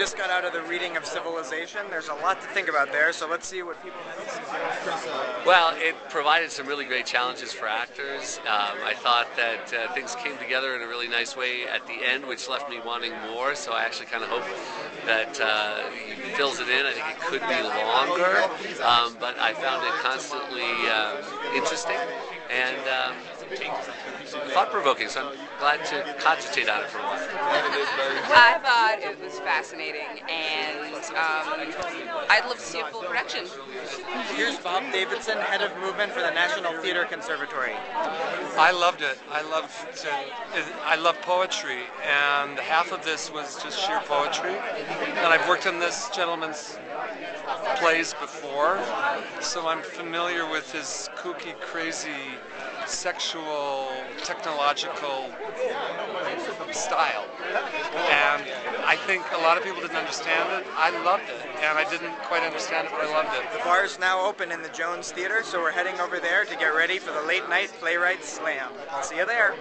just got out of the reading of Civilization. There's a lot to think about there, so let's see what people think. Well, it provided some really great challenges for actors. Um, I thought that uh, things came together in a really nice way at the end, which left me wanting more. So I actually kind of hope that uh, he fills it in. I think it could be longer, um, but I found it constantly um, interesting and um, thought-provoking. So I'm glad to cogitate on it for a while. I thought it was fascinating, and um, I'd love to see a full production. Here's Bob Davidson, head of movement for the National Theatre Conservatory. I loved it. I loved to, I love poetry, and half of this was just sheer poetry. And I've worked on this gentleman's plays before, so I'm familiar with his kooky, crazy, sexual, technological style. I think a lot of people didn't understand it. I loved it, and I didn't quite understand it, but I loved it. The bar is now open in the Jones Theater, so we're heading over there to get ready for the late night playwright slam. I'll see you there.